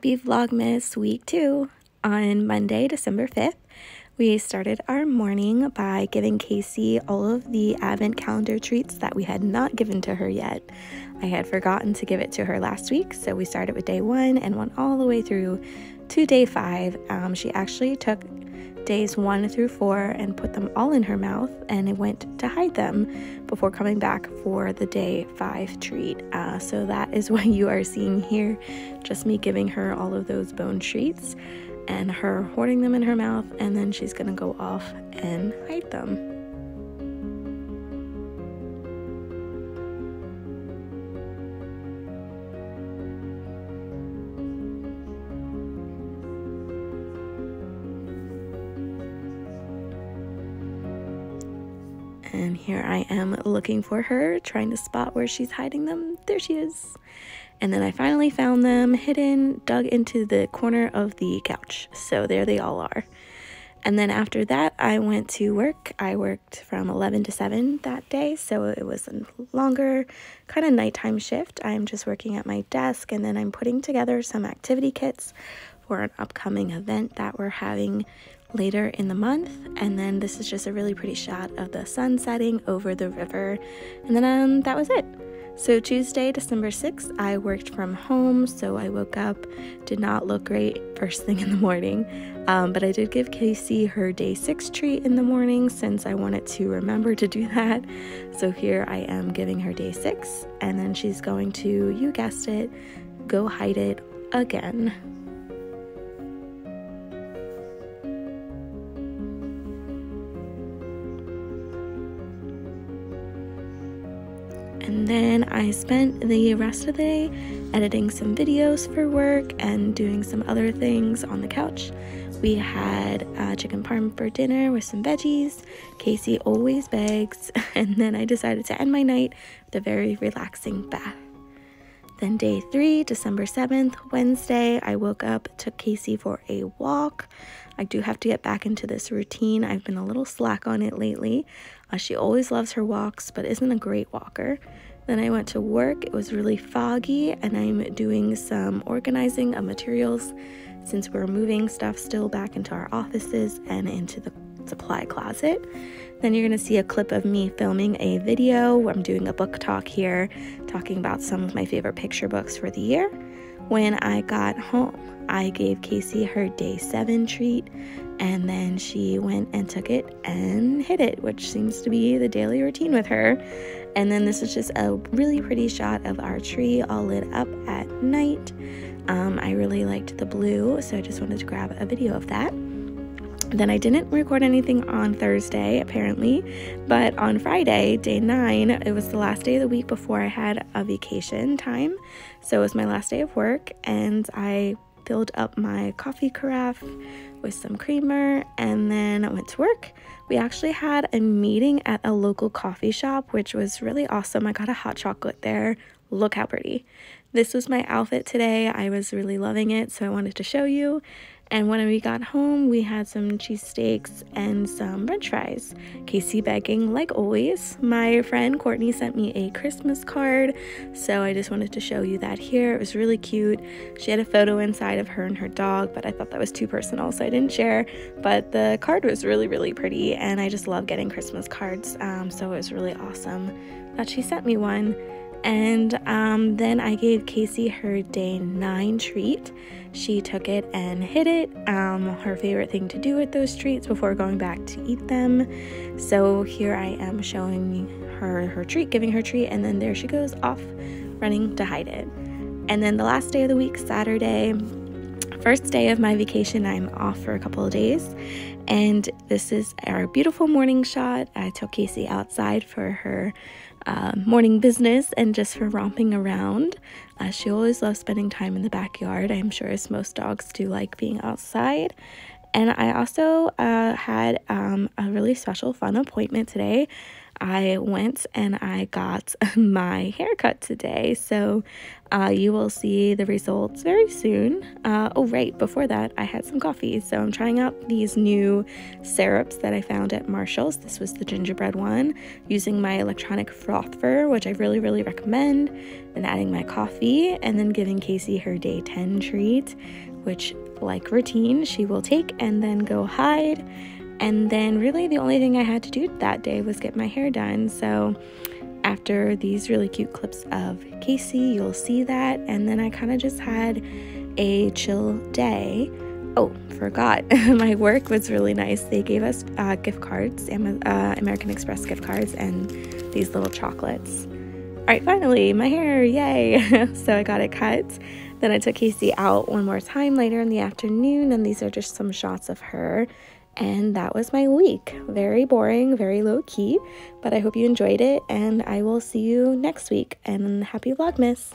Happy Vlogmas week two. On Monday, December 5th, we started our morning by giving KC all of the advent calendar treats that we had not given to her yet. I had forgotten to give it to her last week, so we started with day one and went all the way through to day five. Um, she actually took days one through four and put them all in her mouth and it went to hide them before coming back for the day five treat. Uh, so that is what you are seeing here just me giving her all of those bone treats and her hoarding them in her mouth, and then she's gonna go off and hide them. And here I am looking for her, trying to spot where she's hiding them. There she is. And then I finally found them hidden, dug into the corner of the couch. So there they all are. And then after that, I went to work. I worked from 11 to 7 that day, so it was a longer kind of nighttime shift. I'm just working at my desk and then I'm putting together some activity kits for an upcoming event that we're having later in the month. And then this is just a really pretty shot of the sun setting over the river. And then um, that was it. So, Tuesday, December 6th, I worked from home. So, I woke up, did not look great first thing in the morning. Um, but I did give KC her day six treat in the morning since I wanted to remember to do that. So, here I am giving her day six. And then she's going to, you guessed it, go hide it again. And then I spent the rest of the day editing some videos for work and doing some other things on the couch. We had uh, chicken parm for dinner with some veggies. KC always begs. And then I decided to end my night with a very relaxing bath. Then, day three, December 7th, Wednesday, I woke up, took KC for a walk. I do have to get back into this routine. I've been a little slack on it lately. Uh, she always loves her walks, but isn't a great walker. Then I went to work. It was really foggy, and I'm doing some organizing of materials since we're moving stuff still back into our offices and into the supply closet. Then you're going to see a clip of me filming a video. I'm doing a book talk here, talking about some of my favorite picture books for the year. When I got home, I gave KC her day seven treat, and then she went and took it and hid it, which seems to be the daily routine with her. And then this is just a really pretty shot of our tree all lit up at night. Um, I really liked the blue, so I just wanted to grab a video of that. Then I didn't record anything on Thursday, apparently, but on Friday, day nine, it was the last day of the week before I had a vacation time. So it was my last day of work, and I filled up my coffee carafe with some creamer and then I went to work. We actually had a meeting at a local coffee shop, which was really awesome. I got a hot chocolate there. Look how pretty. This was my outfit today. I was really loving it, so I wanted to show you. And when we got home, we had some cheesesteaks and some french fries. KC begging, like always. My friend Courtney sent me a Christmas card, so I just wanted to show you that here. It was really cute. She had a photo inside of her and her dog, but I thought that was too personal, so I didn't share. But the card was really, really pretty, and I just love getting Christmas cards, um, so it was really awesome that she sent me one. And um, then I gave KC her day nine treat. She took it and hid it, um, her favorite thing to do with those treats before going back to eat them. So here I am showing her her treat, giving her treat, and then there she goes off running to hide it. And then the last day of the week, Saturday, first day of my vacation, I'm off for a couple of days. And this is our beautiful morning shot. I took KC outside for her uh, morning business and just for romping around. Uh, she always loves spending time in the backyard. I'm sure as most dogs do like being outside. And I also uh, had um, a really special fun appointment today. I went and I got my haircut today. So uh, you will see the results very soon. Uh, oh, right, before that, I had some coffee. So I'm trying out these new syrups that I found at Marshalls. This was the gingerbread one, using my electronic frother, which I really, really recommend, and adding my coffee, and then giving KC her day 10 treat, which, like routine, she will take and then go hide. And then, really, the only thing I had to do that day was get my hair done. So, after these really cute clips of KC, you'll see that. And then I kind of just had a chill day. Oh, forgot. My work was really nice. They gave us uh, gift cards, uh, American Express gift cards, and these little chocolates. All right, finally, my hair, yay! so I got it cut. Then I took KC out one more time later in the afternoon, and these are just some shots of her and that was my week. Very boring, very low key, but I hope you enjoyed it, and I will see you next week. And happy Vlogmas!